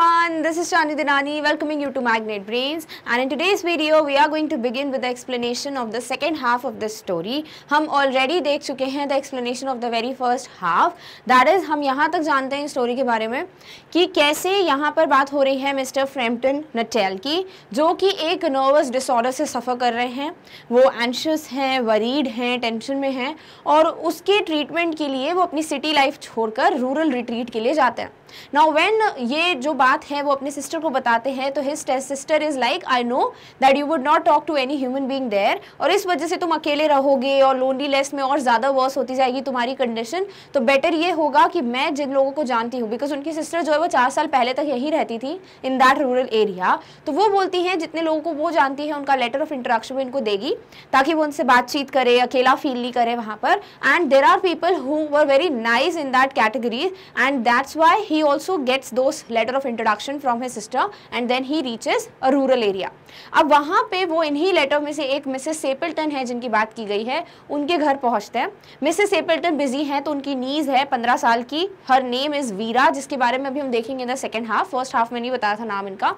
everyone, this is Shani Dinani welcoming you to Magnet Brains and in today's video we are going to begin with the explanation of the second half of this story. हम already देख चुके हैं the explanation of the very first half that is हम यहाँ तक जानते हैं story के बारे में कि कैसे यहाँ पर बात हो रही है मिस्टर फ्रेम्पटन नटेल की जो कि एक नर्वस डिसऑर्डर से सफ़र कर रहे हैं वो एंशियस हैं वरीड हैं टेंशन में हैं और उसके ट्रीटमेंट के लिए वो अपनी सिटी लाइफ छोड़कर रूरल रिट्रीट के लिए जाते हैं नाउ व्हेन ये जो बात है, वो अपने सिस्टर को बताते हैं तो his sister is like I know that you would not talk to any human being there और इस वजह से तुम अकेले रहोगे और लोनलीनेस में और ज़्यादा वर्स होती जाएगी तुम्हारी कंडीशन तो बेटर ये होगा कि मैं जिन लोगों को जानती हूँ बिकॉज़ उनकी सिस्टर जो है, वो चार साल पहले तक यही रहती थी इन दैट रूरल एरिया तो वो बोलती हैं, जितने लोगों को वो जानती है, उनका लेटर ऑफ़ इंट्रोडक्शन वो इनको देगी, ताकि वो उनसे बातचीत करे, अकेला फील नहीं करे वहाँ पर। And there are people who were very nice in that category and that's why he also gets those letter of introduction from his sister and then he reaches a rural area अब वहाँ पे वो इन्हीं letter में से एक Mrs सेपल्टन है जिनकी बात की गई है, उनके घर पहुँचते हैं। मिसेस सेपल्टन बिज़ी हैं तो उनकी नीज है पंद्रह साल की। हर नेम इज़ वीरा जिसके बारे में अभी हम देखेंगे in the second half first half में नहीं बताया था नाम इनका।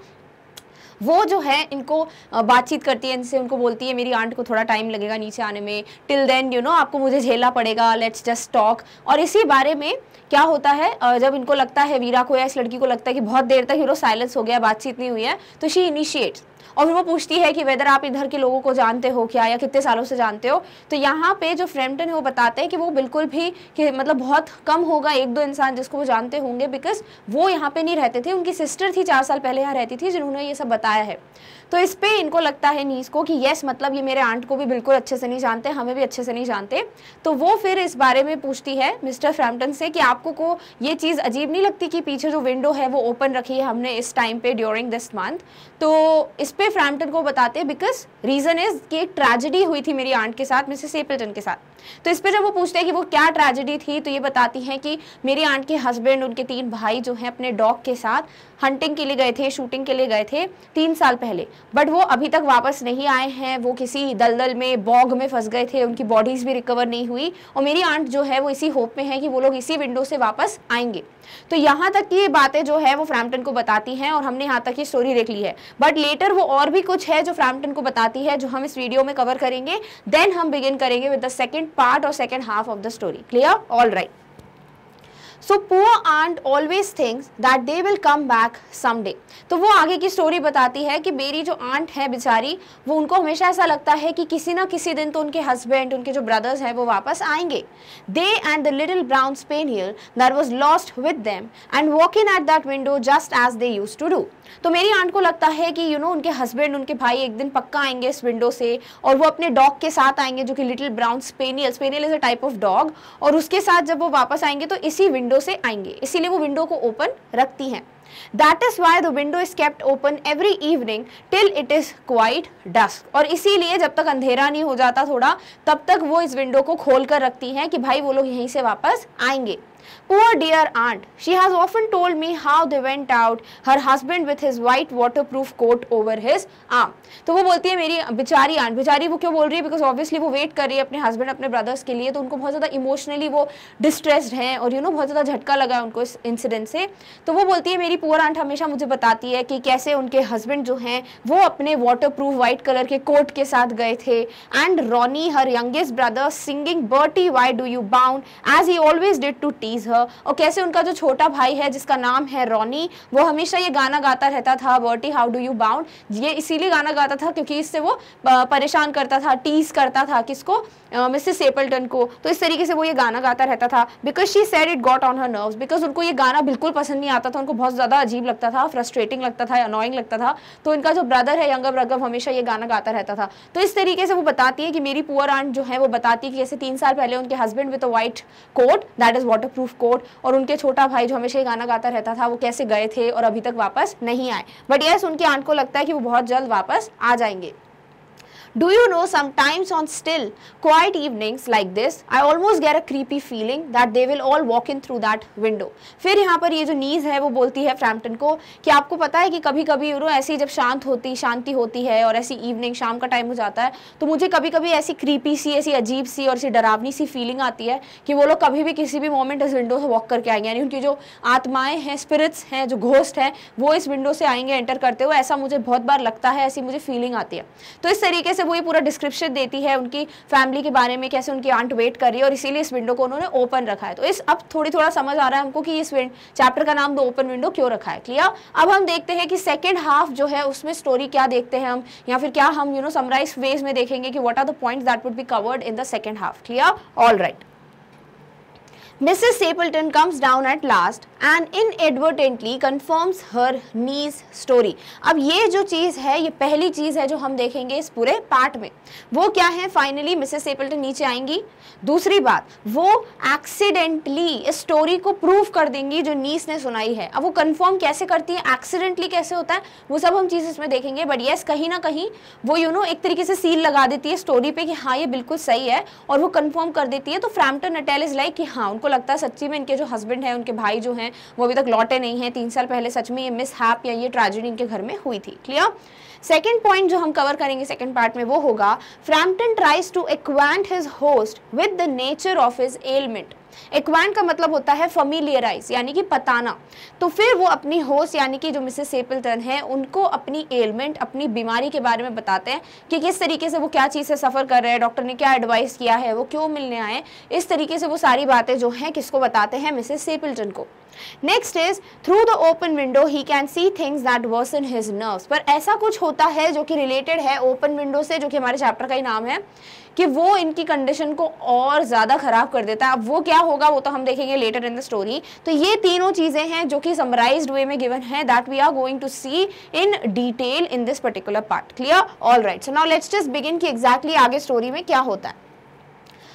वो जो है, इनको बातचीत करती है, इनसे उनको बोलती है, मेरी आंट को थोड़ा टाइम लगेगा नीचे आने में टिल देन यू नो आपको मुझे झेलना पड़ेगा लेट्स जस्ट टॉक और इसी बारे में क्या होता है जब इनको लगता है वीरा को या इस लड़की को लगता है कि बहुत देर तक हीरो साइलेंस हो गया, बातचीत नहीं हुई है तो शी इनिशिएट्स और फिर वो पूछती है कि वेदर आप इधर के लोगों को जानते हो क्या या कितने सालों से जानते हो? तो यहाँ पे जो फ्रेम्पटन है वो बताते हैं कि वो बिल्कुल भी कि मतलब बहुत कम होगा एक दो इंसान जिसको वो जानते होंगे बिकॉज़ वो यहाँ पे नहीं रहते थे। उनकी सिस्टर थी, चार साल पहले यहाँ रहती थी, जिन्होंने ये सब बताया है। तो इस पर इनको लगता है नीस को कि येस मतलब ये मेरे आंट को भी बिल्कुल अच्छे से नहीं जानते, हमें भी अच्छे से नहीं जानते। तो वो फिर इस बारे में पूछती है मिस्टर फ्रैम्पटन से कि आपको को ये चीज़ अजीब नहीं लगती कि पीछे जो विंडो है वो ओपन रखी है हमने इस टाइम पे ड्यूरिंग दिस मंथ तो इस पे फ्रैम्पटन को बताते बिकॉज़ रीज़न इज़ कि एक ट्रेजिडी हुई थी मेरी आंट के साथ, मिसेस सेपल्टन के साथ। तो इस पर जब वो पूछते हैं कि वो क्या ट्रेजिडी थी तो ये बताती हैं कि मेरी आंट के हस्बैंड उनके तीन भाई जो हैं अपने डॉग के साथ हंटिंग के लिए गए थे शूटिंग के लिए गए थे तीन साल पहले। बट वो अभी तक वापस नहीं आए हैं, वो किसी दलदल में, बॉग में फंस गए थे, उनकी बॉडीज़ भी रिकवर नहीं हुई और मेरी आंट जो है वो इसी होप में है कि वो लोग इसी विंडो से वापस आएँगे। तो यहाँ तक की बातें जो है वो फ्रैम्पटन को बताती हैं और हमने यहाँ तक की स्टोरी देख ली है। बट लेटर वो और भी कुछ है जो फ्रैम्पटन को बताती है, जो हम इस वीडियो में कवर करेंगे। देन हम बिगिन करेंगे विद द सेकेंड पार्ट और second half of the story clear all right so poor aunt always thinks that they will come back someday तो वो आगे की स्टोरी बताती है कि मेरी जो आंट है बेचारी, वो उनको हमेशा ऐसा लगता है कि किसी ना किसी दिन तो उनके हस्बैंड उनके जो ब्रदर्स हैं वो वापस आएँगे। They and the little brown spaniel that was lost with them and walk in at that window just as they used to do तो मेरी आंट को लगता है कि यू you नो know, उनके हस्बैंड उनके भाई एक दिन पक्का आएँगे इस विंडो से और वो अपने डॉग के साथ आएँगे जो कि little brown spaniel spaniel is a type of dog और उसके साथ जब वो वापस आएँगे तो इसी विंडो से आएँगे. इसीलिए वो विंडो को ओपन रखती हैं. That is why the window is kept open every evening till it is quite dusk और इसीलिए जब तक अंधेरा नहीं हो जाता थोड़ा तब तक वो इस विंडो को खोल कर रखती हैं कि भाई वो लोग यहीं से वापस आएँगे. Poor dear aunt. She has often told me how they went out, her husband with his white waterproof coat over his arm. तो वो बोलती है मेरी बेचारी आंट बेचारी वो क्यों बोल रही है बिकॉज़ ऑब्वियसली वो वेट कर रही है अपने हस्बैंड अपने ब्रदर्स के लिए तो उनको बहुत ज़्यादा इमोशनली वो डिस्ट्रेस्ड हैं और यू नो बहुत ज़्यादा झटका लगा है उनको इस इंसिडेंट से तो वो बोलती है मेरी पुअर आंट हमेशा मुझे बताती है कि कैसे उनके हस्बैंड जो हैं वो अपने वाटर प्रूफ वाइट कलर के कोट के साथ गए थे and Ronnie her youngest brother singing Bertie why do you bound as he always did to tease her और कैसे उनका जो छोटा भाई है, जिसका नाम है रॉनी, वो हमेशा ये गाना गाता रहता था Bertie how do you bound ये इसीलिए गाना गाता था क्योंकि इससे वो परेशान करता था टीज करता था किसको? मिसेस सेपल्टन को। तो इस तरीके से वो ये गाना गाता रहता था। Because she said it got on her nerves because उनको ये गाना बिल्कुल पसंद नहीं आता था, उनको बहुत ज़्यादा अजीब लगता था फ्रस्ट्रेटिंग लगता था अनोइंग लगता था। तो इनका जो ब्रदर है यंगर ब्रदर हमेशा ये गाना गाता रहता था। तो इस तरीके से वो बताती है कि मेरी पुअर आंट जो है, वो बताती है कि जैसे तीन साल पहले उनके husband with a white coat that is waterproof coat और उनके छोटा भाई जो हमेशा गाना गाता रहता था, वो कैसे गए थे और अभी तक वापस नहीं आए। बट यस उनकी आंट को लगता है कि वो बहुत जल्द वापस आ जाएँगे। Do you know sometimes on still, quiet evenings like this, I almost get a creepy feeling that they will all walk in through that window. फिर यहाँ पर ये जो नीज है वो बोलती है फ्रैम्पटन को कि आपको पता है कि कभी कभी यू नो ऐसी जब शांत होती शांति होती है और ऐसी इवनिंग शाम का टाइम हो जाता है तो मुझे कभी कभी ऐसी क्रीपी सी ऐसी अजीब सी और ऐसी डरावनी सी फीलिंग आती है कि वो लोग कभी भी किसी भी मोमेंट इस विंडो से वॉक करके आएँगे यानी उनकी जो आत्माएँ हैं स्पिरिट्स हैं जो घोस्ट हैं वो इस विंडो से आएँगे एंटर करते हुए ऐसा मुझे बहुत बार लगता है ऐसी मुझे फीलिंग आती है तो इस तरीके से वो ये पूरा डिस्क्रिप्शन देती है उनकी फैमिली के बारे में, कैसे उनकी आंट वेट कर रही है और इसीलिए इस विंडो को उन्होंने ओपन रखा है। तो इस, अब थोड़ी थोड़ा समझ आ रहा है हमको कि इस चैप्टर का नाम द ओपन विंडो क्यों रखा है। क्लियर अब हम देखते हैं कि सेकेंड हाफ़ जो है उसमें स्टोरी क्या देखते हैं हम, या फिर क्या हम यू नो समराइज वेज में देखेंगे कि what are the point that would be covered in the second half clear all right Mrs. Stapleton comes down at last and inadvertently confirms her niece story. अब ये जो चीज़ है ये पहली चीज़ है जो हम देखेंगे इस पूरे पार्ट में। वो क्या है? फाइनली मिसेस सेपल्टन नीचे आएँगी। दूसरी बात वो एक्सीडेंटली इस स्टोरी को प्रूव कर देंगी जो नीस ने सुनाई है। अब वो कंफर्म कैसे करती है? एक्सीडेंटली कैसे होता है? वो सब हम चीज़ इसमें देखेंगे। बट येस कहीं ना कहीं वो यू you नो know, एक तरीके से सील लगा देती है स्टोरी पे कि हाँ ये बिल्कुल सही है। और वो कंफर्म कर देती है। तो फ्रैम्पटन अटेल इज़ लाइक कि हाँ उनको लगता है सच्ची में इनके जो हस्बैंड हैं, उनके भाई जो हैं, वो अभी तक लौटे नहीं हैं। तीन साल पहले सच में ये मिस हैप या ये ट्रेजिडी इनके घर में हुई थी। क्लियर सेकेंड पॉइंट जो हम कवर करेंगे सेकेंड पार्ट में वो होगा Frampton tries to acquaint his host with the nature of his ailment acquaint का मतलब होता है फमिलियराइज यानी कि पताना तो फिर वो अपनी होस्ट यानी कि जो मिसेस सेपल्टन है, उनको अपनी एलमेंट अपनी बीमारी के बारे में बताते हैं कि किस तरीके से वो क्या चीज़ से सफ़र कर रहे हैं डॉक्टर ने क्या एडवाइस किया है, वो क्यों मिलने आए इस तरीके से वो सारी बातें जो हैं, किसको बताते हैं? मिसेस सेपल्टन को। Next is through the open window he can see things that worsen his nerves पर ऐसा कुछ होता है जो कि रिलेटेड है ओपन विंडो से, जो कि हमारे चैप्टर का ही नाम है, कि वो इनकी कंडीशन को और ज़्यादा ख़राब कर देता है। अब वो क्या होगा, वो तो हम देखेंगे लेटर इन द स्टोरी तो ये तीनों चीज़ें हैं जो कि समराइज वे में गिवन है that we are going to see in detail in this particular part clear all right so now let's just begin कि एग्जैक्टली exactly आगे स्टोरी में क्या होता है।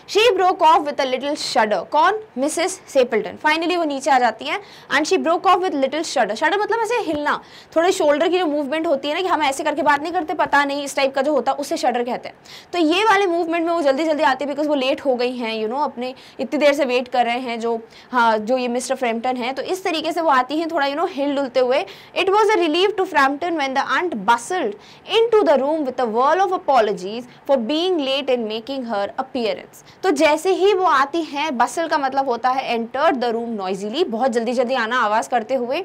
She broke off with little shudder कौन? Mrs सेपल्टन finally वो नीचे आ जाती है and she broke off with little shudder shudder मतलब ऐसे हिलना। थोड़े शोल्डर की जो मूवमेंट होती है ना, कि हम ऐसे करके बात नहीं करते, पता नहीं इस टाइप का जो होता है उसे शडर कहते हैं। तो ये वाले मूवमेंट में वो जल्दी जल्दी आती है बिकॉज़ वो लेट हो गई हैं यू नो अपने इतनी देर से वेट कर रहे हैं, जो हाँ जो ये मिस्टर फ्रैम्पटन है। तो इस तरीके से वो आती हैं, थोड़ा यू नो हिल डुलते हुए। It was a relief to Frampton when the aunt bustled into the room with a whirl of apologies for being late in making her appearance तो जैसे ही वो आती हैं बसल का मतलब होता है एंटर द रूम नॉइजिली बहुत जल्दी जल्दी आना आवाज़ करते हुए।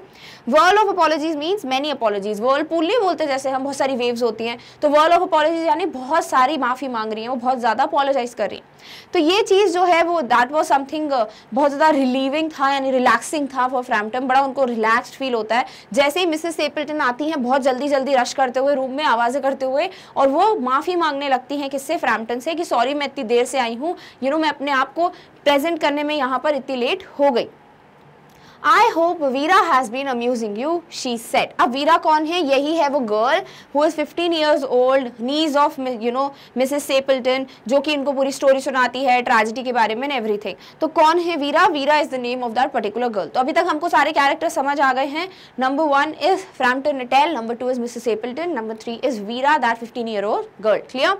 Whirl of apologies means many apologies whirlpool नहीं बोलते जैसे हम, बहुत सारी वेव्स होती हैं। तो वर्ल ऑफ़ अपॉलोजीज यानी बहुत सारी माफ़ी मांग रही हैं, वो बहुत ज़्यादा अपॉलोजाइज कर रही हैं। तो ये चीज़ जो है वो दैट वॉज़ समथिंग बहुत ज़्यादा रिलीविंग था, यानी रिलैक्सिंग था फॉर फ्रैम्पटन बड़ा उनको रिलैक्सड फील होता है। जैसे ही मिसेस सेपल्टन आती हैं, बहुत जल्दी जल्दी रश करते हुए रूम में आवाज़ें करते हुए, और वो माफ़ी मांगने लगती हैं किससे? फ्रैम्पटन से कि सॉरी मैं इतनी देर से आई हूँ यू नो मैं अपने आप को प्रेजेंट करने में यहाँ पर इतनी लेट हो गई। I hope Vera has been amusing you she said अब वीरा कौन है? यही है वो girl who is fifteen years old niece of you know Mrs Stapleton जो कि इनको पूरी स्टोरी सुनाती है ट्रेजिडी के बारे में एवरीथिंग तो कौन है Vera Vera is the name of that particular girl तो अभी तक हमको सारे कैरेक्टर समझ आ गए हैं। Number one is Frampton Nuttel number two is Mrs Stapleton number three is Vera that fifteen year old girl clear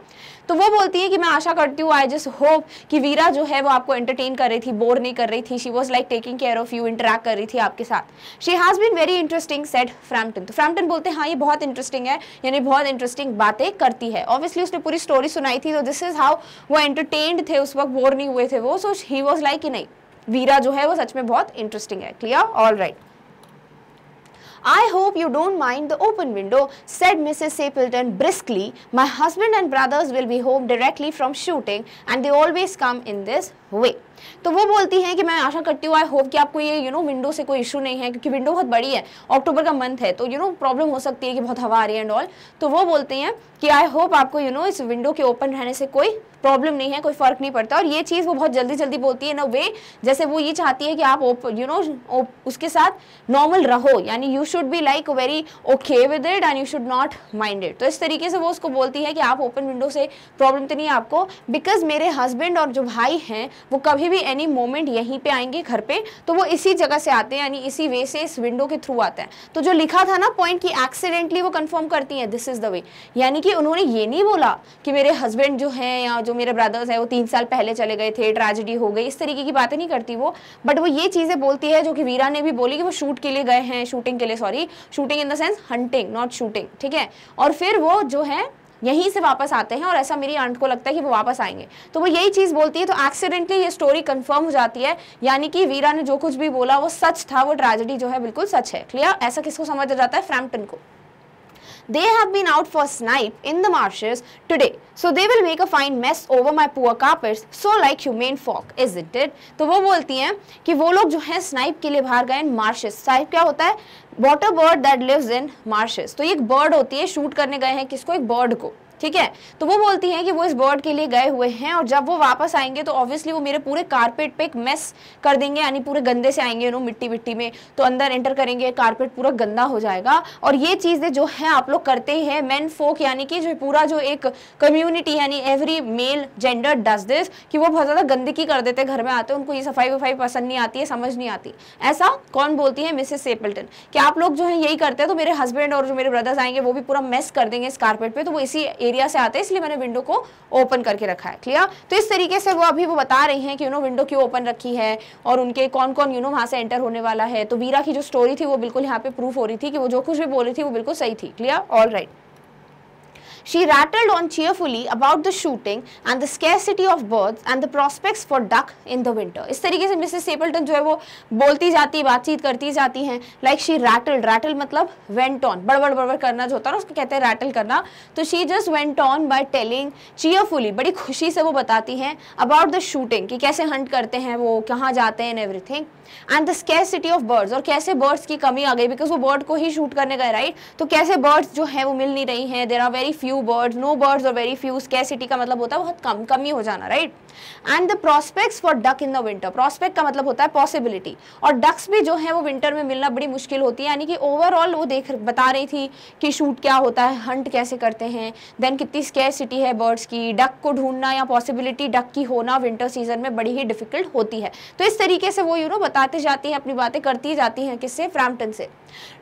तो वो बोलती है कि मैं आशा करती हूँ आई जस्ट होप कि वीरा जो है वो आपको एंटरटेन कर रही थी बोर नहीं कर रही थी। She was like taking care of you interact कर रही थी आपके साथ। She has been very interesting said Frampton तो फ्रैम्पटन बोलते हैं हाँ ये बहुत इंटरेस्टिंग है, यानी बहुत इंटरेस्टिंग बातें करती है। ऑब्वियसली उसने पूरी स्टोरी सुनाई थी तो दिस इज़ हाउ वो एंटरटेन्ड थे, उस वक्त बोर नहीं हुए थे वो। सो ही वॉज़ लाइक कि नहीं, वीरा जो है वो सच में बहुत इंटरेस्टिंग है। Clear all right I hope you don't mind the open window, said Mrs. Sapleton briskly. My husband and brothers will be home directly from shooting and they always come in this way. तो वो बोलती हैं कि मैं आशा करती हूँ I hope कि आपको ये यू नो विंडो से कोई इशू नहीं है, क्योंकि विंडो बहुत बड़ी है अक्टूबर का मंथ है तो यू नो प्रॉब्लम हो सकती है कि बहुत हवा आ रही है एंड ऑल तो वो बोलती हैं कि आई होप आपको यू नो इस विंडो के ओपन रहने से कोई प्रॉब्लम नहीं है, कोई फ़र्क नहीं पड़ता। और ये चीज़ वो बहुत जल्दी जल्दी बोलती है ना वे जैसे वो ये चाहती है कि आप यू नो उसके साथ नॉर्मल रहो, यानी you should be like very okay with it and you should not mind it तो इस तरीके से वो उसको बोलती है कि आप ओपन विंडो से प्रॉब्लम तो नहीं है आपको बिकॉज़ मेरे हस्बैंड और जो भाई हैं, वो कभी भी एनी मोमेंट यहीं पे आएँगे घर पे तो वो इसी जगह से आते हैं, यानी इसी वे से इस विंडो के थ्रू आते हैं। तो जो लिखा था ना पॉइंट की एक्सीडेंटली वो कंफर्म करती हैं दिस इज़ द वे यानी कि उन्होंने ये नहीं बोला कि मेरे हस्बैंड जो हैं या जो मेरे ब्रदर्स हैं, वो तीन साल पहले चले गए थे ट्रेजिडी हो गई, इस तरीके की बातें नहीं करती वो। बट वो ये चीज़ें बोलती है जो कि वीरा ने भी बोली कि वो शूट के लिए गए हैं शूटिंग के लिए sorry shooting in the sense hunting not shooting ठीक है? और फिर वो जो है यहीं से वापस आते हैं और ऐसा मेरी आंट को लगता है कि वो वापस आएँगे। तो वो यही चीज़ बोलती है तो एक्सीडेंटली ये स्टोरी कंफर्म हो जाती है, यानी कि वीरा ने जो कुछ भी बोला, वो सच था, वो ट्रेजेडी जो है बिल्कुल सच है। क्लियर ऐसा किसको समझ आ जाता है? फ्रैम्पटन को। They have been out for snipe in the marshes today. So they will make a fine mess over my poor carpets. So like humane folk, isn't it? तो वो बोलती हैं कि वो लोग जो हैं स्नाइप के लिए बाहर गए मार्शेस स्नाइप क्या होता है water bird that lives in marshes तो ये एक बर्ड होती है शूट करने गए हैं किसको एक बर्ड को ठीक है? तो वो बोलती हैं कि वो इस बर्ड के लिए गए हुए हैं और जब वो वापस आएँगे तो ऑब्वियसली वो मेरे पूरे कारपेट पे एक मेस कर देंगे, यानी पूरे गंदे से आएँगे नो मिट्टी मिट्टी में। तो अंदर एंटर करेंगे कारपेट पूरा गंदा हो जाएगा। और ये चीज़ें जो है, आप लोग करते ही हैं। मैन फोक यानी कि जो पूरा जो एक कम्युनिटी यानी every male gender does this कि वो बहुत ज़्यादा गंदगी कर देते घर में आते उनको ये सफ़ाई वफाई पसंद नहीं आती है, समझ नहीं आती। ऐसा कौन बोलती है मिसेस सेपल्टन कि आप लोग जो है, यही करते हैं तो मेरे हस्बैंड और जो मेरे ब्रदर्स आएँगे, वो भी पूरा मेस कर देंगे इस कारपेट पे तो वो इसी एरिया से आते हैं, इसलिए मैंने विंडो को ओपन करके रखा है। क्लियर तो इस तरीके से वो अभी वो बता रही हैं कि यू नो विंडो क्यों ओपन रखी है और उनके कौन कौन यू नो वहाँ से एंटर होने वाला है। तो वीरा की जो स्टोरी थी, वो बिल्कुल यहाँ पे प्रूफ हो रही थी कि वो जो कुछ भी बोल रही थी, वो बिल्कुल सही थी। Clear all right She rattled on cheerfully about the shooting and the scarcity of birds and the prospects for duck in the winter. इस तरीके से मिसेस सेपल्टन जो है वो बोलती जाती, बातचीत करती जाती हैं लाइक शी रैटल्ड रैटल मतलब वेंट ऑन बड़बड़ बड़बड़ करना जो होता है ना, उसको कहते हैं रैटल करना। तो she just went on by telling cheerfully बड़ी खुशी से वो बताती हैं अबाउट द शूटिंग कि कैसे हंट करते हैं वो, कहाँ जाते हैं everything and the scarcity of birds और कैसे बर्ड्स की कमी आ गई? बिकॉज़ वो बर्ड को ही शूट करने गए राइट तो कैसे बर्ड्स जो है वो मिल नहीं रही हैं? There are very few birds no birds और वेरी फ्यू स्केसिटी का मतलब होता है, बहुत कम, कमी हो जाना right and the prospects for duck in the winter prospect का मतलब होता है पॉसिबिलिटी और डक्स भी जो है वो विंटर में मिलना बड़ी मुश्किल होती है, यानी कि ओवरऑल वो देख, बता रही थी कि शूट क्या होता है हंट कैसे करते हैं देन कितनी स्केसिटी है बर्ड्स की डक को ढूंढना या पॉसिबिलिटी डक की होना विंटर सीज़न में बड़ी ही डिफ़िकल्ट होती है. तो इस तरीके से वो यू नो बताते जाती हैं, अपनी बातें करती जाती हैं किससे? फ्रैम्पटन से.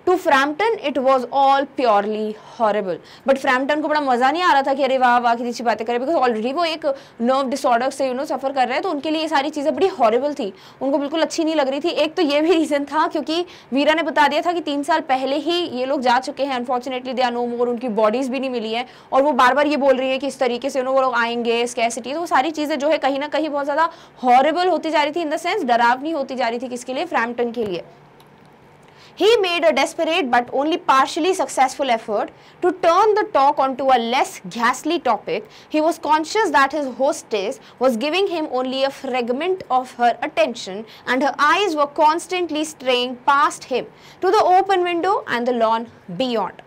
To Frampton it was all purely horrible but Frampton को बड़ा मज़ा नहीं आ रहा था कि अरे वाह वाह किसी अच्छी बातें करें बिकॉज़ ऑलरेडी वो एक नर्व डिसऑर्डर से यू नो सफ़र कर रहे हैं तो उनके लिए ये सारी चीज़ें बड़ी हॉरेबल थी। उनको बिल्कुल अच्छी नहीं लग रही थी। एक तो ये भी रीज़न था, क्योंकि वीरा ने बता दिया था कि तीन साल पहले ही ये लोग जा चुके हैं। Unfortunately they are no more उनकी बॉडीज़ भी नहीं मिली है। और वो बार बार ये बोल रही है कि इस तरीके से वो लोग आएँगे स्कैसिटी तो वो सारी चीज़ें जो है कहीं ना कहीं बहुत ज़्यादा हॉरेबल होती जा रही थी इन द सेंस डरावनी होती जा रही थी किसके लिए? फ्रैम्पटन के लिए। He made a desperate but only partially successful effort to turn the talk onto a less ghastly topic. He was conscious that his hostess was giving him only a fragment of her attention and her eyes were constantly straying past him to the open window and the lawn beyond.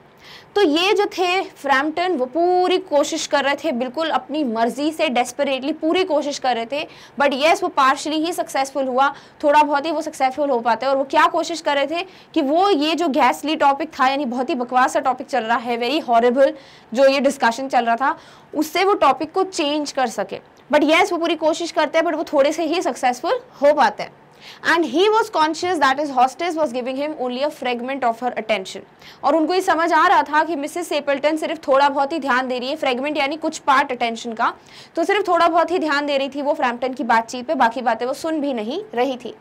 तो ये जो थे Frampton वो पूरी कोशिश कर रहे थे, बिल्कुल अपनी मर्ज़ी से डेस्परेटली पूरी कोशिश कर रहे थे। बट येस वो पार्शली ही सक्सेसफुल हुआ। थोड़ा बहुत ही वो सक्सेसफुल हो पाते और वो क्या कोशिश कर रहे थे कि वो ये जो गैसली टॉपिक था, यानी बहुत ही बकवास सा टॉपिक चल रहा है वेरी हॉरेबल जो ये डिस्कशन चल रहा था, उससे वो टॉपिक को चेंज कर सके। बट येस वो पूरी कोशिश करते हैं बट वो थोड़े से ही सक्सेसफुल हो पाते हैं। And he was conscious that his hostage was giving him only a fragment of her attention और उनको ये समझ आ रहा था कि मिसेस सेपल्टन सिर्फ़ थोड़ा बहुत ही ध्यान दे रही है फ्रेगमेंट यानी कुछ पार्ट अटेंशन का। तो सिर्फ़ थोड़ा बहुत ही ध्यान दे रही थी वो फ्रैम्पटन की बातचीत पे, बाकी बातें वो सुन भी नहीं रही थी।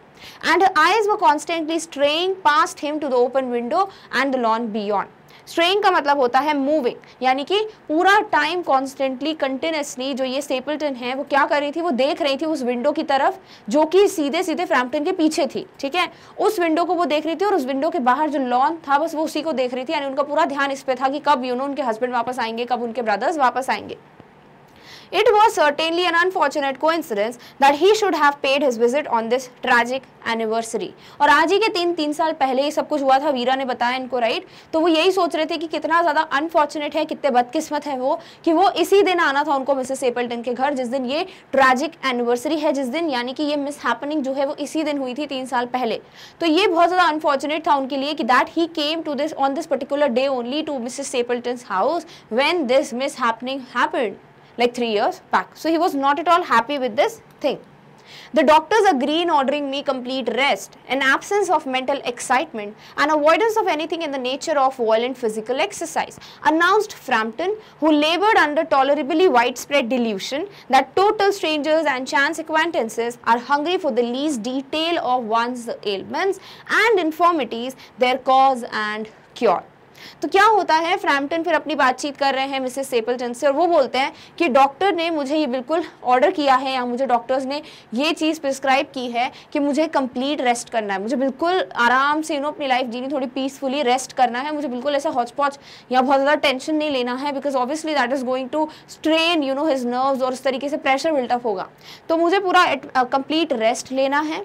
एंड आईज वो constantly straying past him to the open window and the lawn beyond straying का मतलब होता है मूविंग यानी कि पूरा टाइम कॉन्स्टेंटली कंटिन्यूसली जो ये स्टेपल्टन है, वो क्या कर रही थी? वो देख रही थी उस विंडो की तरफ़, जो कि सीधे सीधे फ्रैम्पटन के पीछे थी, ठीक है? उस विंडो को वो देख रही थी और उस विंडो के बाहर जो लॉन था, बस वो उसी को देख रही थी, यानी उनका पूरा ध्यान इस पर था कि कब यूनो उनके हस्बैंड वापस आएँगे, कब उनके ब्रदर्स वापस आएँगे। It was certainly an unfortunate coincidence that he should have paid his visit on this tragic anniversary. और आज ही के तीन तीन साल पहले ही सब कुछ हुआ था, वीरा ने बताया इनको राइट तो वो यही सोच रहे थे कि कितना ज़्यादा अनफॉर्चुनेट है, कितने बदकिस्मत है वो, कि वो इसी दिन आना था उनको मिसेस सेपल्टन के घर, जिस दिन ये ट्रैजिक एनिवर्सरी है, जिस दिन यानी कि ये मिस हैपनिंग जो है वो इसी दिन हुई थी तीन साल पहले। तो ये बहुत ज़्यादा अनफॉर्चुनेट था उनके लिए कि that he came to this on this particular day only to Mrs Sappleton house when this mishappening happened like three years back. So he was not at all happy with this thing. The doctors agree in ordering me complete rest, an absence of mental excitement, and avoidance of anything in the nature of violent physical exercise, announced Frampton, who labored under tolerably widespread delusion that total strangers and chance acquaintances are hungry for the least detail of one's ailments and infirmities, their cause and cure. तो क्या होता है Frampton फिर अपनी बातचीत कर रहे हैं मिसेस सेपल्टन से और वो बोलते हैं कि डॉक्टर ने मुझे ये बिल्कुल ऑर्डर किया है या मुझे डॉक्टर्स ने ये चीज़ प्रिस्क्राइब की है कि मुझे कंप्लीट रेस्ट करना है। मुझे बिल्कुल आराम से यू नो अपनी लाइफ जीनी, थोड़ी पीसफुली रेस्ट करना है। मुझे बिल्कुल ऐसा हॉचपॉच या बहुत ज़्यादा टेंशन नहीं लेना है because obviously that is going to strain you know his nerves और इस तरीके से प्रेशर बिल्टअप होगा। तो मुझे पूरा कंप्लीट रेस्ट लेना है।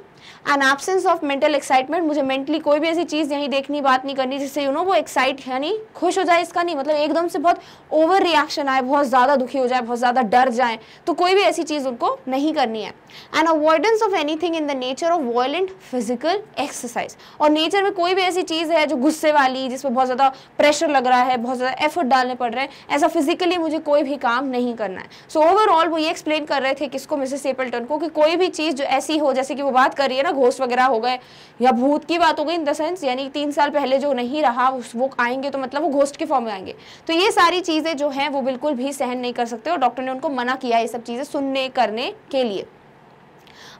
An absence of mental excitement मुझे मेंटली कोई भी ऐसी चीज़ यहीं देखनी बात नहीं करनी जिससे यू नो वो एक्साइट यानी खुश हो जाए इसका नहीं मतलब एकदम से बहुत ओवर रिएक्शन आए बहुत ज़्यादा दुखी हो जाए बहुत ज़्यादा डर जाए तो कोई भी ऐसी चीज़ उनको नहीं करनी है। And avoidance of anything in the nature of violent physical exercise और नेचर में कोई भी ऐसी चीज़ है जो गुस्से वाली जिसमें बहुत ज़्यादा प्रेशर लग रहा है बहुत ज़्यादा एफर्ट डालने पड़ रहे हैं ऐसा फिजिकली मुझे कोई भी काम नहीं करना है। सो so, ओवरऑल वो ये एक्सप्लेन कर रहे थे किसको मिसेस सेपल्टन को कि कोई भी चीज़ जो ऐसी हो जैसे कि वो बात कर रही है ना, घोस्ट वगैरह हो गए, या भूत की बात हो गई इन द सेंस यानी तीन साल पहले जो नहीं रहा वो आएँगे तो मतलब वो घोस्ट के फॉर्म में आएँगे तो ये सारी चीज़ें जो हैं, वो बिल्कुल भी सहन नहीं कर सकते, और डॉक्टर ने उनको मना किया ये सब चीज़ें सुनने, करने के लिए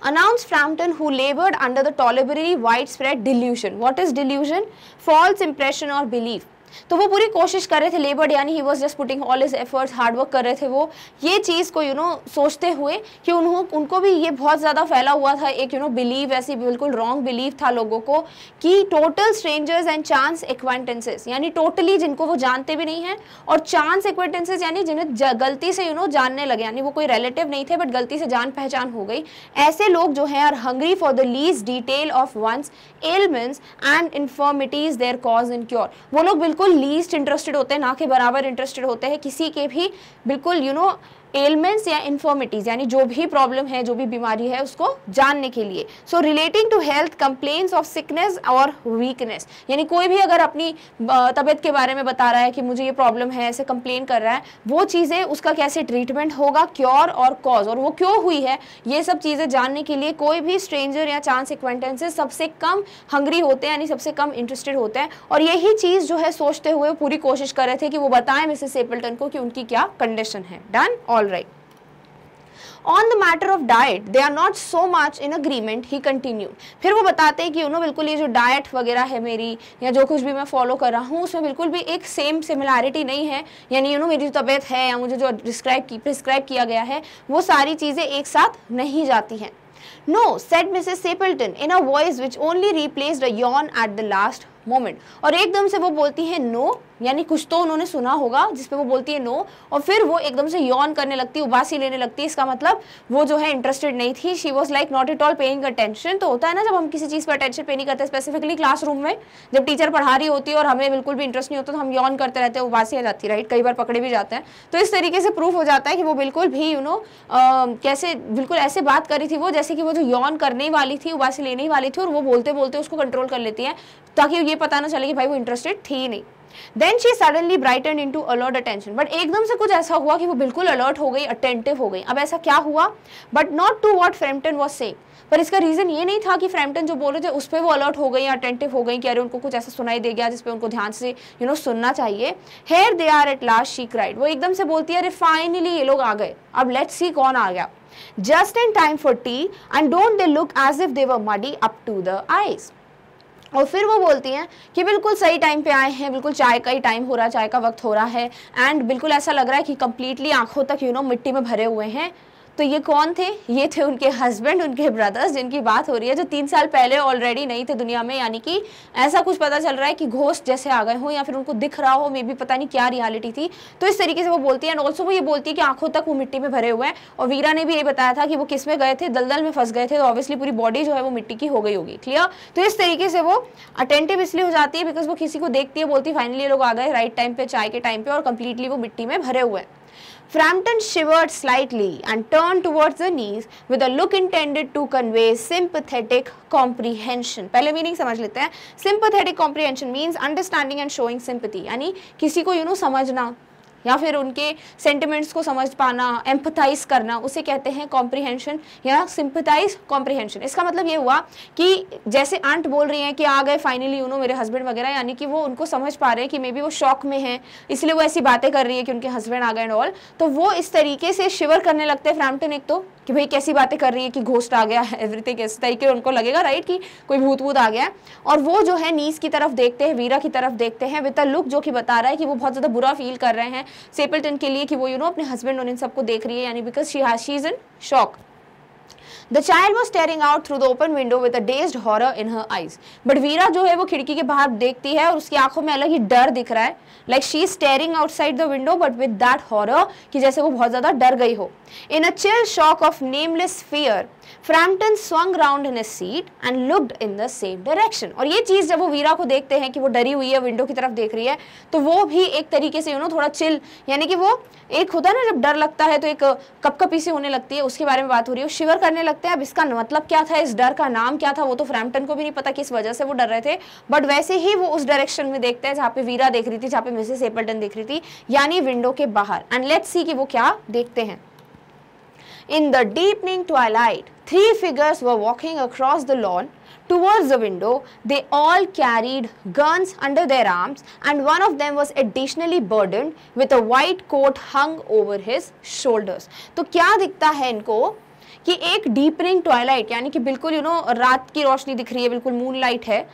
announced Frampton, who labored under the tolerably widespread delusion. What is delusion? False impression or belief. तो वो पूरी कोशिश कर रहे थे लेबर्ड यानी he was just putting all his efforts hard work कर रहे थे वो। ये चीज़ को यू you नो know, सोचते हुए कि उन्हों उनको भी ये बहुत ज़्यादा फैला हुआ था एक यू नो बिलीव ऐसी बिल्कुल रॉन्ग बिलीव था लोगों को कि total strangers and chance acquaintances यानी टोटली जिनको वो जानते भी नहीं है और चांस एक्वेंटेंसेस यानी जिन्हें गलती से यू नो जानने लगे यानी वो कोई रिलेटिव नहीं थे बट गलती से जान पहचान हो गई। ऐसे लोग जो है are hungry for the least detail of one's ailments and infirmities their cause in cure वो लोग बिल्कुल बिल्कुल लीस्ट इंटरेस्टेड होते हैं ना के बराबर इंटरेस्टेड होते हैं किसी के भी बिल्कुल you you know know, ailments या इन्फॉर्मिटीज यानी जो भी प्रॉब्लम है, जो भी बीमारी है, उसको जानने के लिए। So relating to health complaints of sickness और वीकनेस यानी कोई भी अगर अपनी तबियत के बारे में बता रहा है कि मुझे ये प्रॉब्लम है, ऐसे कंप्लेन कर रहा है, वो चीज़ें, उसका कैसे ट्रीटमेंट होगा क्योर और कॉज और वो क्यों हुई है? ये सब चीज़ें जानने के लिए कोई भी स्ट्रेंजर या चांस एक्वेंटेंसेस सबसे कम हंग्री होते हैं, यानी सबसे कम इंटरेस्टेड होते हैं। और यही चीज़ जो है, सोचते हुए पूरी कोशिश कर रहे थे कि वो बताएँ मिसेस सेपल्टन को कि उनकी क्या कंडीशन है। Done all all right. On the matter of diet they are not so much in agreement he continue फिर वो बताते हैं कि यू बिल्कुल ये जो डाइट वगैरह है मेरी, या जो कुछ भी मैं फॉलो कर रहा हूँ, उसमें बिल्कुल भी एक सेम सिमिलैरिटी नहीं है। यानी यू नो मेरी जो तबीयत है, या मुझे जो डिस्क्राइब की प्रिस्क्राइब किया गया है, वो सारी चीज़ें एक साथ नहीं जाती हैं। No said Mrs Sappleton in a voice which only replaced a yawn at the last moment और एकदम से वो बोलती है नो यानी कुछ तो उन्होंने सुना होगा जिसपे वो बोलती है नो और फिर वो एकदम से यौन करने लगती है, उबासी लेने लगती है। इसका मतलब वो जो है इंटरेस्टेड नहीं थी। She was like not at all paying attention तो होता है ना, जब हम किसी चीज़ पर अटेंशन पे नहीं करते स्पेसिफिकली क्लासरूम में, जब टीचर पढ़ा रही होती है और हमें बिल्कुल भी इंटरेस्ट नहीं होता तो हम यौन करते रहते हैं, उबासी आ जाती राइट कई बार पकड़े भी जाते हैं। तो इस तरीके से प्रूफ हो जाता है कि वो बिल्कुल भी यू नो कैसे, बिल्कुल ऐसे बात करी थी वो, जैसे कि वो जो यौन करने वाली थी, उबासी लेने वाली थी, और वो बोलते बोलते उसको कंट्रोल कर लेती है, ताकि ये पता ना चले कि भाई वो इंटरेस्टेड थी नहीं। Then she suddenly brighten into alert attention but एकदम से कुछ ऐसा हुआ कि वो बिल्कुल अलर्ट हो गई अटेंटिव हो गई। अब ऐसा क्या हुआ? But not to what Frampton was saying पर इसका रीजन ये नहीं था कि फ्रेम्पटन जो बोल रहे थे उस पर वो अलर्ट हो गई अटेंटिव हो गई कि अरे उनको कुछ ऐसा सुनाई दे गया जिसपे उनको ध्यान से यू you नो know, सुनना चाहिए। Here they are at last she cried वो एकदम से बोलती है अरे फाइनली ये लोग आ गए। अब लेट सी कौन आ गया. Just in time for tea and don't they look as if they were muddy up to the eyes और फिर वो बोलती हैं कि बिल्कुल सही टाइम पे आए हैं, बिल्कुल चाय का ही टाइम हो रहा है, चाय का वक्त हो रहा है। एंड बिल्कुल ऐसा लग रहा है कि कम्प्लीटली आँखों तक यू नो मिट्टी में भरे हुए हैं। तो ये कौन थे? ये थे उनके हस्बैंड उनके ब्रदर्स जिनकी बात हो रही है, जो तीन साल पहले ऑलरेडी नहीं थे दुनिया में, यानी कि ऐसा कुछ पता चल रहा है कि घोस्ट जैसे आ गए हो या फिर उनको दिख रहा हो मे भी पता नहीं क्या रियलिटी थी। तो इस तरीके से वो बोलती है एंड ऑल्सो वो ये बोलती है कि आँखों तक वो मिट्टी में भरे हुए हैं, और वीरा ने भी ये बताया था कि वो किसमें गए थे, दलदल में फंस गए थे तो ऑब्वियसली पूरी बॉडी जो है वो मिट्टी की हो गई होगी क्लियर तो इस तरीके से वो अटेंटिव इसलिए हो जाती है बिकॉज़ वो किसी को देखती है, बोलती है फाइनली लोग आ गए राइट टाइम पे, चाय के टाइम पे, और कंप्लीटली वो मिट्टी में भरे हुए हैं। Frampton shivered slightly and turned towards the niece with a look intended to convey sympathetic comprehension. पहले मीनिंग समझ लेते हैं sympathetic comprehension means understanding and showing sympathy यानी किसी को यू you नो know, समझना या फिर उनके सेंटिमेंट्स को समझ पाना एम्पथाइज करना, उसे कहते हैं कॉम्प्रिहेंशन या सिंपथाइज कॉम्प्रिहेंशन इसका मतलब ये हुआ कि जैसे आंट बोल रही हैं कि आ गए फाइनली यू नो मेरे हस्बैंड वगैरह, यानी कि वो उनको समझ पा रहे हैं कि मे बी वो शौक में है, इसलिए वो ऐसी बातें कर रही है कि उनके हस्बैंड आ गए एंड ऑल तो वो इस तरीके से शिवर करने लगते हैं फ्रैम्पटन एक तो। कि भाई कैसी बातें कर रही है कि घोस्ट आ गया एवरीथिंग इस तरीके उनको लगेगा राइट कि कोई भूत भूत आ गया। और वो जो है नीस की तरफ़ देखते हैं, वीरा की तरफ़ देखते हैं विद अ लुक जो कि बता रहा है कि वो बहुत ज़्यादा बुरा फील कर रहे हैं सेपल्टन के लिए कि वो यू नो अपने हस्बैंड और इन सबको देख रही है, यानी because she has she is in shock the child was staring out through the open window with a dazed horror in her eyes but Vera जो है, वो खिड़की के बाहर देखती है और उसकी आँखों में अलग ही डर दिख रहा है। Like she is staring outside the window but with that horror कि जैसे वो बहुत ज़्यादा डर गई हो। In a chill shock of nameless fear Frampton swung round in seat and looked in the same direction और ये चीज़ जब वो वीरा को देखते हैं कि वो डरी हुई है विंडो की तरफ़ देख रही है तो वो भी एक तरीके से यू नो थोड़ा चिल यानी कि वो एक होता है ना, जब डर लगता है तो एक कपकपी सी होने लगती है, उसके बारे में बात हो रही है शिवर करने लगते हैं। अब इसका मतलब क्या था, इस डर का नाम क्या था, वो तो फ्रैम्पटन को भी नहीं पता किस वजह से वो डर रहे थे। बट वैसे ही वो उस डायरेक्शन में देखते हैं, जहाँ पे वीरा देख रही थी, जहाँ पे मिसेस एपल्टन देख रही थी, यानी विंडो के बाहर। एंड लेट्स सी कि वो क्या देखते हैं। In the deepening twilight, three figures were walking across the lawn towards the window. They all carried guns under their arms, and one of them was additionally burdened with a white coat hung over his shoulders. तो क्या दिखता है इनको कि एक deepening Twilight यानी कि बिल्कुल यू नो रात की रोशनी दिख रही है बिल्कुल मून लाइट है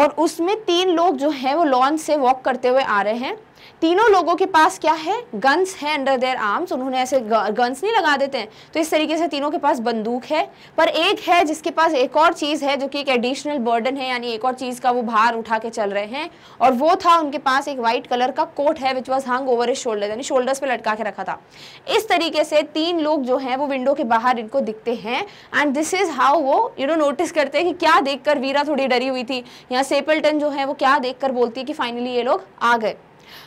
और उसमें तीन लोग जो है वो लॉन से वॉक करते हुए आ रहे हैं तीनों लोगों के पास क्या है? गन्स है अंडर देयर आर्म्स उन्होंने ऐसे गन्स नहीं लगा देते हैं। तो इस तरीके से तीनों के पास बंदूक है। पर एक है जिसके पास एक और चीज़ है, जो कि एक एडिशनल बर्डन है, यानी एक और चीज़ का वो भार उठा के चल रहे हैं। और वो था उनके पास एक व्हाइट कलर का कोट है which was hung over his shoulder यानी शोल्डर्स पे लटका के रखा था। इस तरीके से तीन लोग जो हैं, वो विंडो के बाहर इनको दिखते हैं। एंड दिस इज़ हाउ वो यू नो नोटिस करते हैं कि क्या देखकर वीरा थोड़ी डरी हुई थी। या सेपल्टन जो है, वो क्या देखकर बोलती है कि फाइनली ये लोग आ गए।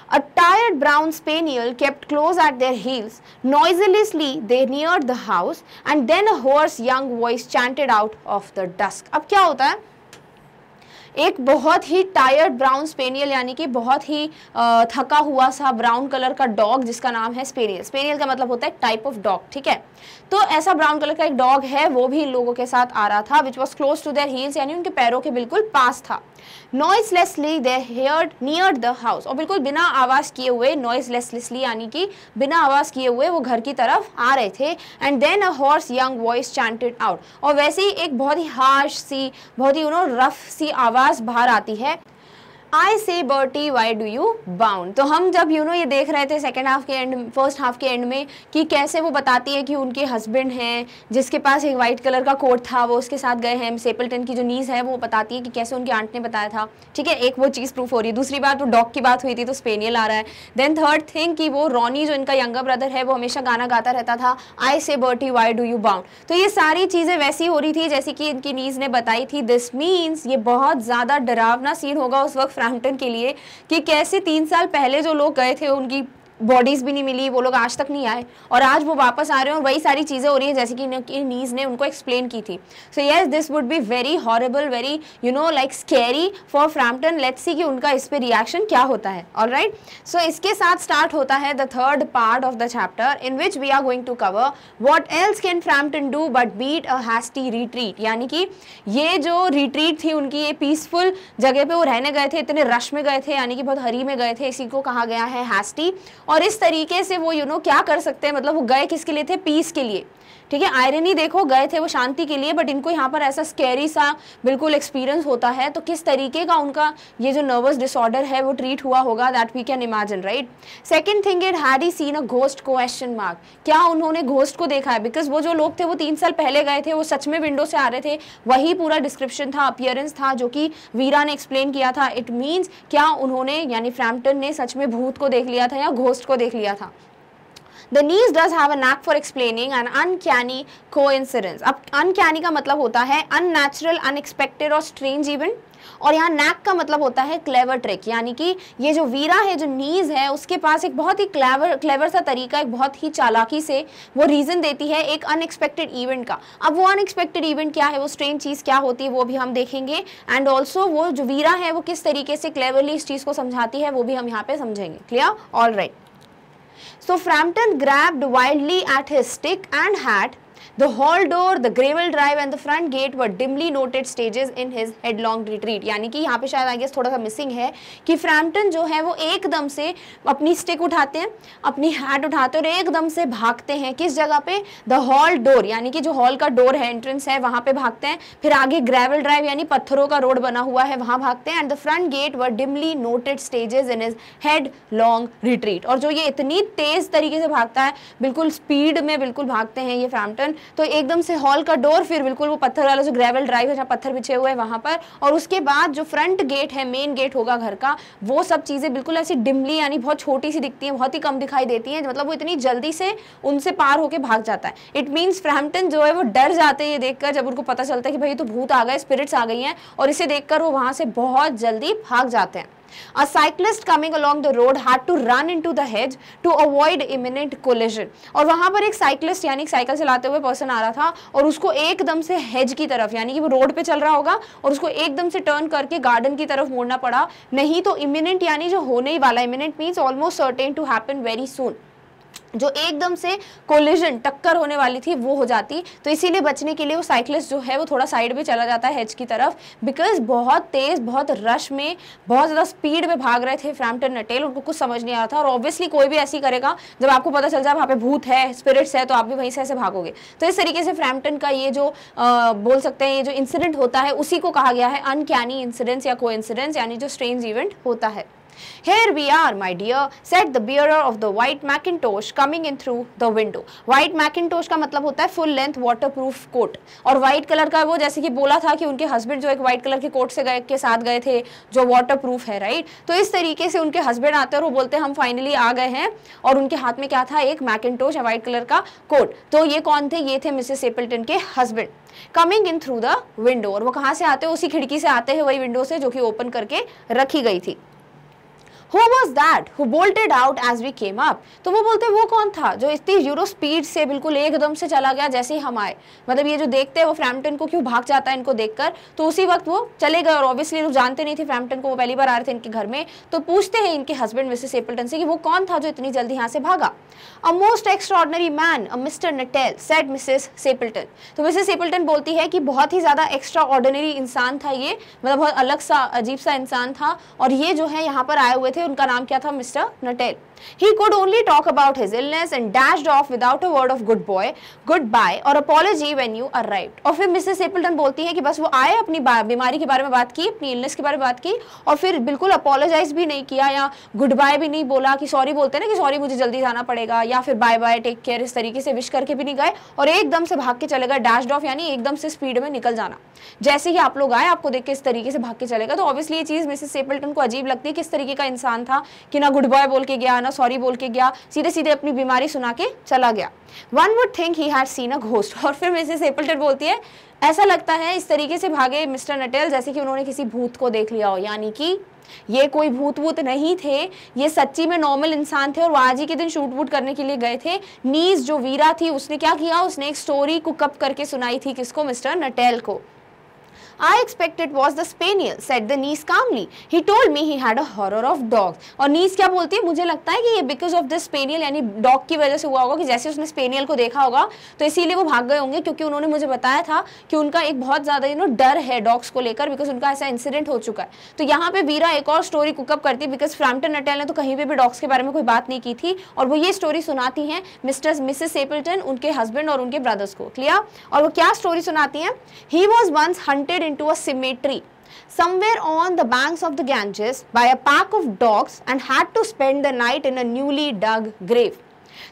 A tired brown spaniel kept close at their heels. Noiselessly, they neared the house and then a hoarse young voice chanted out of the dusk. अब क्या होता है एक बहुत ही टायर्ड ब्राउन स्पेनियल यानी कि बहुत ही थका हुआ सा ब्राउन कलर का डॉग जिसका नाम है स्पेनियल स्पेनियल का मतलब होता है टाइप ऑफ़ डॉग ठीक है तो ऐसा ब्राउन कलर का एक डॉग है वो भी इन लोगों के साथ आ रहा था which was close to their heels यानी उनके पैरों के बिल्कुल पास था noiselessly they heard near the house और बिल्कुल बिना आवाज़ किए हुए नॉइसलेसली यानी कि बिना आवाज़ किए हुए वो घर की तरफ़ आ रहे थे। And then a hoarse young voice chanted out और वैसे ही एक बहुत ही हार्श सी, बहुत ही यू नो रफ सी आवाज़ बाहर आती है। I say Bertie why do you bound तो हम जब यू you नो know, ये देख रहे थे सेकेंड हाफ़ के एंड फ़र्स्ट हाफ़ के एंड में कि कैसे वो बताती है कि उनके हस्बैंड हैं जिसके पास एक वाइट कलर का कोट था वो उसके साथ गए हैं सेपल्टन की जो नीज है वो बताती है कि कैसे उनकी आंट ने बताया था। ठीक है एक वो चीज़ प्रूफ हो रही है। दूसरी बात वो डॉग की बात हुई थी तो स्पेनियल आ रहा है। देन थर्ड थिंग कि वो रॉनी जो इनका यंगर ब्रदर है वो हमेशा गाना गाता रहता था I say Bertie why do you bound तो ये सारी चीज़ें वैसी हो रही थी जैसे कि इनकी नीज ने बताई थी। दिस मीन्स ये बहुत ज़्यादा डरावना सीन होगा उस वक्त फ्रैम्पटन के लिए कि कैसे तीन साल पहले जो लोग गए थे उनकी बॉडीज़ भी नहीं मिली, वो लोग आज तक नहीं आए। और आज वो वापस आ रहे हैं और वही सारी चीज़ें हो रही हैं जैसे कि नीज ने उनको एक्सप्लेन की थी। So yes this would be very horrible very you know like scary for Frampton let's see कि उनका इस पर रिएक्शन क्या होता है। ऑल राइट सो इसके साथ स्टार्ट होता है the third part of the chapter in which we are going to cover what else can Frampton do but beat a hasty retreat यानी कि ये जो रिट्रीट थी उनकी, ये पीसफुल जगह पे वो रहने गए थे, इतने रश में गए थे, यानी कि बहुत हरी में गए थे, इसी को कहा गया है हैस्टी और इस तरीके से वो यू you नो know, क्या कर सकते हैं? मतलब वो गए किसके लिए थे? पीस के लिए। ठीक है आयरन ही देखो, गए थे वो शांति के लिए बट इनको यहाँ पर ऐसा स्केरी सा बिल्कुल एक्सपीरियंस होता है तो किस तरीके का उनका ये जो नर्वस डिसऑर्डर है, वो ट्रीट हुआ होगा that we can imagine right second thing it had he seen a ghost question mark क्या उन्होंने घोस्ट को देखा है? बिकॉज़ वो जो लोग थे, वो तीन साल पहले गए थे, वो सच में विंडो से आ रहे थे, वही पूरा डिस्क्रिप्शन था अपियरेंस था, जो कि वीरा ने एक्सप्लेन किया था। इट मीन्स क्या उन्होंने, यानी फ्रैम्पटन ने सच में भूत को देख लिया था या घोस्ट को देख लिया था? The niece does have a knack for explaining an uncanny coincidence अब अनकैनी का मतलब होता है अननेचुरल अनएक्सपेक्टेड और स्ट्रेंज इवेंट और यहाँ नैक का मतलब होता है क्लेवर ट्रिक यानी कि ये जो वीरा है, जो नीज है, उसके पास एक बहुत ही क्लेवर क्लेवर सा तरीका, एक बहुत ही चालाकी से वो रीज़न देती है एक अनएक्सपेक्टेड इवेंट का। अब वो अनएक्सपेक्टेड इवेंट क्या है? वो स्ट्रेंज चीज़ क्या होती है, वो भी हम देखेंगे। एंड ऑल्सो वो जो वीरा है, वो किस तरीके से क्लेवरली इस चीज़ को समझाती है, वो भी हम यहाँ पे समझेंगे। Clear all right So Frampton grabbed wildly at his stick and hat The hall door, the gravel drive and the front gate were dimly noted stages in his headlong retreat. यानी कि यहाँ पे शायद आई गेस थोड़ा सा missing है कि Frampton जो है वो एकदम से अपनी स्टिक उठाते हैं अपनी हैट उठाते हैं और एकदम से भागते हैं। किस जगह पे? द हॉल डोर यानी कि जो हॉल का डोर है एंट्रेंस है वहाँ पे भागते हैं। फिर आगे ग्रेवल ड्राइव यानी पत्थरों का रोड बना हुआ है वहाँ भागते हैं। And the front gate were dimly noted stages in his headlong retreat और जो ये इतनी तेज तरीके से भागता है बिल्कुल स्पीड में बिल्कुल भागते हैं ये फ्रैम्पटन तो एकदम से हॉल का डोर, फिर बिल्कुल वो पत्थर वाला जो ग्रेवल ड्राइव है, जहाँ पत्थर बिछे हुए हैं वहाँ पर। और उसके बाद जो फ्रंट गेट है मेन गेट होगा घर का, वो सब चीज़ें बिल्कुल ऐसी डिमली यानी बहुत छोटी सी दिखती हैं, बहुत ही कम दिखाई देती हैं मतलब वो इतनी जल्दी से उनसे पार होकर भाग जाता है। इट मीन्स फ्रैम्पटन जो है, वो डर जाते हैं ये देखकर, जब उनको पता चलता है कि भाई तो भूत आ गए स्पिरिट्स आ गई हैं, और इसे देखकर वो वहाँ से बहुत जल्दी भाग जाते हैं। A cyclist coming along the road had to run into the hedge to avoid imminent collision. और वहाँ पर एक साइकिलिस्ट यानी साइकिल चलाते हुए पर्सन आ रहा था और उसको एकदम से हेज की तरफ़, यानी कि वो रोड पे चल रहा होगा और उसको एकदम से टर्न करके गार्डन की तरफ़ मोड़ना पड़ा नहीं तो इमिनेंट यानी जो होने ही वाला imminent means almost certain to happen very soon जो एकदम से कोलिजन टक्कर होने वाली थी वो हो जाती। तो इसीलिए बचने के लिए वो साइकिलिस्ट जो है वो थोड़ा साइड में चला जाता है हेज की तरफ़। बिकॉज़ बहुत तेज बहुत रश में बहुत ज़्यादा स्पीड में भाग रहे थे फ्रैम्पटन नटेल उनको कुछ समझ नहीं आ रहा था। और ऑब्वियसली कोई भी ऐसी करेगा जब आपको पता चल जाए वहाँ पे भूत है स्पिरिट्स है तो आप भी वहीं से ऐसे भागोगे। तो इस तरीके से फ्रैम्पटन का ये जो आ, बोल सकते हैं ये जो इंसिडेंट होता है उसी को कहा गया है अनकैनी इंसिडेंट्स या को यानी जो स्ट्रेंज इवेंट होता है। Here we are, my dear, said the bearer of the white mackintosh coming in through the window. White mackintosh का मतलब होता है full length waterproof coat. और white कलर का वो जैसे कि बोला था कि उनके हस्बैंड जो एक white कलर के कोट से गए के साथ गए थे जो waterproof है राइट तो इस तरीके से उनके हस्बैंड आते और वो बोलते हैं हम फाइनली आ गए हैं। और उनके हाथ में क्या था? एक मैकिनटोश व्हाइट कलर का कोट तो ये कौन थे? ये थे मिसेस सेपल्टन के husband coming in through the window और वो कहाँ से आते हैं? उसी खिड़की से आते हैं वही विंडो से जो कि ओपन करके रखी गई थी। Who was that who bolted out as we came up तो वो बोलते, वो कौन था जो इतनी यूरो स्पीड से बिल्कुल एकदम से चला गया जैसे ही हम आए? मतलब ये जो देखते हैं वो फ्रैम्पटन को क्यों भाग जाता है इनको देखकर? तो उसी वक्त वो चले गए और ऑब्वियसली लोग जानते नहीं थे फ्रैम्पटन को, वो पहली बार आ रहे थे इनके घर में। तो पूछते हैं इनके हस्बैंड मिसेस सेपल्टन से कि वो कौन था जो इतनी जल्दी यहाँ से भागा? A most extraordinary man a Mr Nuttel said Mrs Sappleton तो मिसेस सेपल्टन बोलती है कि बहुत ही ज़्यादा एक्स्ट्रा ऑर्डनरी इंसान था ये। मतलब बहुत अलग सा, अजीब सा इंसान था। और ये जो है यहाँ पर आए हुए थे थे उनका नाम क्या था Mr Nuttel? He could only talk about his illness and dashed off without a word of good boy, goodbye or apology when you arrived. और फिर मिसेस सेपल्टन बोलती है कि बस वो आए अपनी बीमारी के बारे में बात की अपनी इलनेस के बारे में बात की और फिर बिल्कुल अपोलोजाइज भी नहीं किया या गुड बाय भी नहीं बोला कि सॉरी बोलते ना कि सॉरी मुझे जल्दी जाना पड़ेगा या फिर बाय बाय टेक केयर इस तरीके से विश करके भी नहीं गए और एकदम से भाग के चले गए डैश ऑफ़ यानी एकदम से स्पीड में निकल जाना जैसे ही आप लोग आए आपको देख के इस तरीके से भाग के चलेगा तो ऑब्वियसली ये चीज़ मिसेस सेपल्टन को अजीब लगती है किस तरीके का इंसान था कि ना गुड बॉय बोल के गया ना सॉरी बोल के गया सीधे सीधे अपनी बीमारी सुना के चला गया। One would think he had seen a ghost और फिर मिसेस एपल्टन बोलती है, ऐसा लगता है इस तरीके से भागे मिस्टर नटेल जैसे कि उन्होंने किसी भूत को देख लिया हो, यानी कि ये कोई भूत भूत नहीं थे, ये सच्ची में नॉर्मल इंसान थे और ही के दिन शूट वूट करने के लिए गए थे। नीज जो वीरा थी, उसने क्या किया? उसने एक स्टोरी कुकअप करके सुनाई थी किसको? मिस्टर नटेल को। I expected was the spaniel, said the niece calmly. He told me he had a horror of dogs. और नीस क्या बोलती है? मुझे लगता है कि ये बिकॉज़ ऑफ़ द स्पेनियल यानी डॉग की वजह से हुआ होगा कि जैसे उसने स्पेनियल को देखा होगा तो इसीलिए वो भाग गए होंगे क्योंकि उन्होंने मुझे बताया था कि उनका एक बहुत ज़्यादा यू नो डर है डॉग्स को लेकर बिकॉज़ उनका ऐसा इंसिडेंट हो चुका है। तो यहाँ पे वीरा एक और स्टोरी कुकअप करती है बिकॉज़ फ्रैम्पटन अटेल ने तो कहीं पर भी डॉग्स के बारे में कोई बात नहीं की थी और वो ये स्टोरी सुनाती हैं मिस्टर मिसेस सेपल्टन उनके हस्बैंड और उनके ब्रदर्स को। क्लियर और वो क्या स्टोरी सुनाती हैं? He was once hunted into a cemetery somewhere on the banks of the Ganges by a pack of dogs and had to spend the night in a newly dug grave.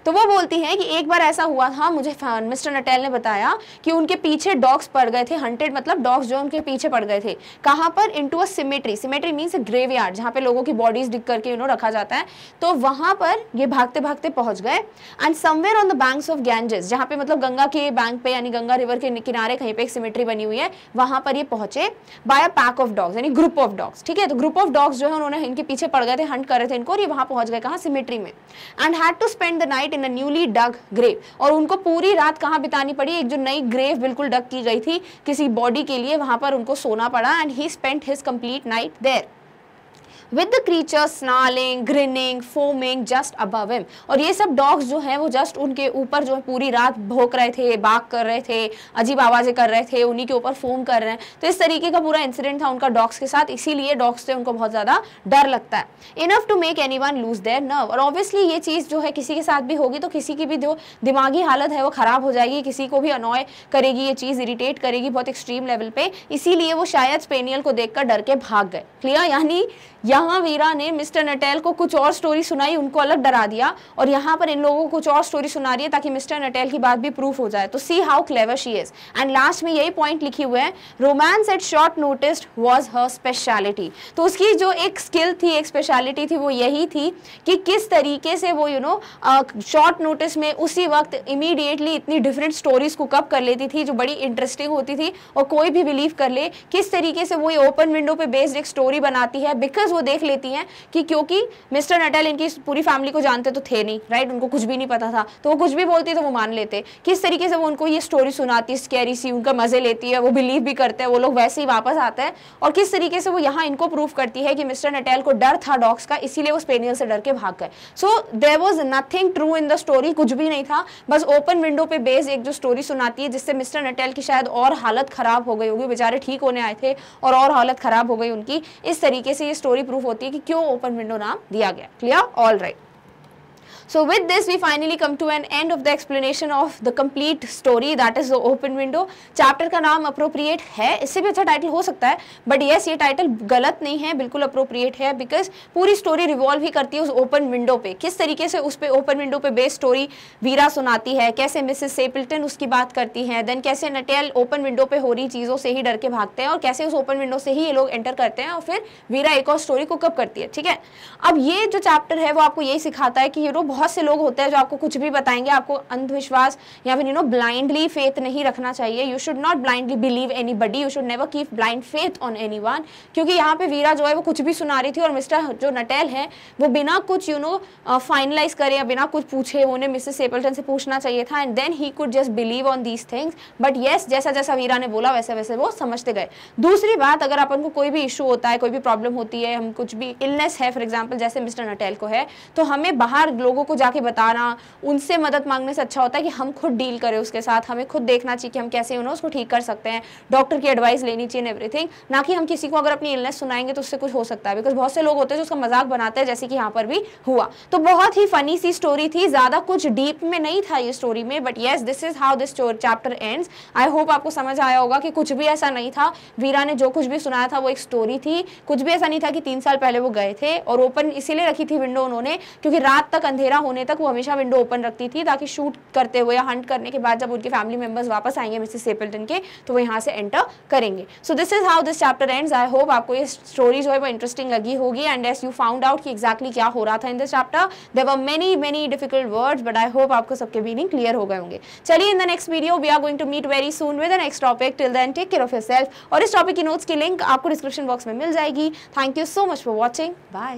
तो वो बोलती हैं कि एक बार ऐसा हुआ था, मुझे मिस्टर नटेल ने बताया कि उनके पीछे डॉग्स पड़ गए थे, हंटेड मतलब डॉग्स जो उनके पीछे पड़ गए थे। कहाँ पर? Into a cemetery cemetery means graveyard जहाँ पे लोगों की बॉडीज डिग करके यू नो रखा जाता है। तो वहाँ पर ये भागते भागते पहुँच गए। And somewhere on the banks of Ganges जहाँ पे मतलब गंगा के बैंक पे, यानी गंगा रिवर के किनारे कहीं पे एक सिमेट्री बनी हुई है, वहाँ पर ये पहुँचे by a pack of dogs यानी ग्रुप ऑफ़ डॉग्स ठीक है? तो ग्रुप ऑफ़ डॉग्स जो है, उन्होंने इनके पीछे पड़ गए थे हंट कर रहे थे इनको और ये वहाँ पहुँच गए, कहा? सिमेट्री में। And had to spend the night in newly dug grave और उनको पूरी रात कहाँ बितानी पड़ी? एक जो नई ग्रेव बिल्कुल डग की गई थी, किसी बॉडी के लिए, वहाँ पर उनको सोना पड़ा and he spent his complete night there with the creature snarling grinning foaming just above him और ये सब डॉग्स जो हैं, वो जस्ट उनके ऊपर जो है पूरी रात भोंक रहे थे, बाग कर रहे थे, अजीब आवाज़ें कर रहे थे, उन्हीं के ऊपर फोम कर रहे हैं। तो इस तरीके का पूरा इंसिडेंट था उनका डॉग्स के साथ, इसीलिए डॉग्स से उनको बहुत ज़्यादा डर लगता है। Enough to make anyone lose their nerve और ऑब्वियसली ये चीज़ जो है किसी के साथ भी होगी तो किसी की भी जो दिमागी हालत है, वो ख़राब हो जाएगी, किसी को भी अनॉय करेगी, ये चीज़ इरिटेट करेगी बहुत एक्सट्रीम लेवल पे। इसीलिए वो शायद स्पेनियल को देखकर डर के भाग गए। क्लियर यानी यहाँ वीरा ने मिस्टर नटेल को कुछ और स्टोरी सुनाई, उनको अलग डरा दिया और यहाँ पर इन लोगों को कुछ और स्टोरी सुना रही है ताकि मिस्टर नटेल की बात भी प्रूफ हो जाए। तो see how clever she is and last में यही पॉइंट लिखी हुए है romance at short notice was her speciality तो उसकी जो एक स्किल थी, एक स्पेशलिटी थी, वो यही थी कि किस तरीके से वो यू नो शॉर्ट नोटिस में उसी वक्त इमीडिएटली इतनी डिफरेंट स्टोरीज को कप कर लेती थी, जो बड़ी इंटरेस्टिंग होती थी और कोई भी बिलीव कर ले, किस तरीके से वो ये ओपन विंडो पे बेस्ड एक स्टोरी बनाती है बिकॉज़ वो देख लेती हैं कि क्योंकि मिस्टर नटेल इनकी पूरी फैमिली को जानते तो थे नहीं राइट उनको कुछ भी नहीं पता था। तो वो कुछ भी बोलती तो वो मान लेते। किस तरीके से वो उनको ये स्टोरी सुनाती स्कैरी सी उनका मज़े लेती है, वो बिलीव भी करते हैं, वो लोग वैसे ही वापस आते हैं। और किस तरीके से वो यहाँ इनको प्रूव करती है कि मिस्टर नटेल को डर था डॉग्स का, इसीलिए वो स्पेनियल से डर के भाग गए। So there was nothing true in the story कुछ भी नहीं था। बस ओपन विंडो पे बेस एक जो स्टोरी सुनाती है, जिससे मिस्टर नटेल की शायद और हालत खराब हो गई होगी। बेचारे ठीक होने आए थे और और हालत खराब हो गई उनकी। इस तरीके से ये स्टोरी प्रूफ होती है कि क्यों ओपन विंडो नाम दिया गया? Clear all right So, with this, we finally come to an end of the explanation of the complete story. That is the open window. Chapter का नाम appropriate है। इससे भी अच्छा टाइटल हो सकता है बट येस ये टाइटल गलत नहीं है। बिल्कुल अप्रोप्रिएट है बिकॉज़ पूरी स्टोरी रिवॉल्व ही करती है उस ओपन विंडो पे। किस तरीके से उस पर ओपन विंडो पे बेस्ड स्टोरी वीरा सुनाती है, कैसे मिसेस सेपल्टन उसकी बात करती है देन कैसे नटेल ओपन विंडो पे हो रही चीज़ों से ही डर के भागते हैं, और कैसे उस ओपन विंडो से ही ये लोग एंटर करते हैं, और फिर वीरा एक और स्टोरी को कब करती है, ठीक है? अब ये जो चैप्टर है, वो आपको यही सिखाता है कि ये बहुत से लोग होते हैं जो आपको कुछ भी बताएँगे, आपको अंधविश्वास या फिर यू नो ब्लाइंडली फेथ नहीं रखना चाहिए। You should not blindly believe anybody you should never keep blind faith on anyone क्योंकि यहाँ पे वीरा जो है, वो कुछ भी सुना रही थी और मिस्टर जो नटेल है, वो बिना कुछ यू नो फाइनलाइज करे या बिना कुछ पूछे उन्हें मिसेस सेपल्टन से पूछना चाहिए था। And then he could just believe on these things but yes जैसा जैसा वीरा ने बोला, वैसे वैसे वो समझते गए। दूसरी बात, अगर अपन को कोई भी इशू होता है, कोई भी प्रॉब्लम होती है, हम कुछ भी इलनेस है फॉर एग्ज़ाम्पल जैसे मिस्टर नटेल को है तो हमें बाहर लोगों को जाके बताना, उनसे मदद मांगने से अच्छा होता है कि हम खुद डील करें उसके साथ। हमें खुद देखना चाहिए कि हम कैसे उन्हें उसको ठीक कर सकते हैं। डॉक्टर की एडवाइस लेनी चाहिए एवरीथिंग ना कि हम किसी को अगर अपनी इलनेस सुनाएँगे तो उससे कुछ हो सकता है। बिकॉज़ बहुत से लोग होते हैं जो उसका मज़ाक बनाते हैं, जैसे कि यहाँ पर भी हुआ। तो बहुत ही फनी सी स्टोरी थी। ज़्यादा कुछ डीप में नहीं था ये स्टोरी में but yes this is how this chapter ends I hope आपको समझ आया होगा कि कुछ भी ऐसा नहीं था। वीरा ने जो कुछ भी सुनाया था वो एक स्टोरी थी। कुछ भी ऐसा नहीं था कि तीन साल पहले वो गए थे और ओपन इसीलिए रखी थी विंडो उन्होंने, क्योंकि रात तक अंधेरा होने तक वो हमेशा विंडो ओपन रखती थी ताकि शूट करते हुए या हंट करने के बाद जब उनके फैमिली मेंबर्स वापस आएँगे मिसेस सेपल्टन के तो वो यहाँ से एंटर करेंगे। So this is how this chapter ends I hope आपको ये स्टोरी जो है वो इंटरेस्टिंग लगी होगी and as you found out कि एक्जैक्टली क्या हो रहा था in this chapter there were many many difficult words but I hope आपको सबके मीनिंग क्लियर हो गए होंगे। चलिए in the next video we are going to meet very soon with next topic till then take care of your और इस topic की notes की लिंक आपको डिस्क्रिप्शन बॉक्स में मिल जाएगी। Thank you so much for watching bye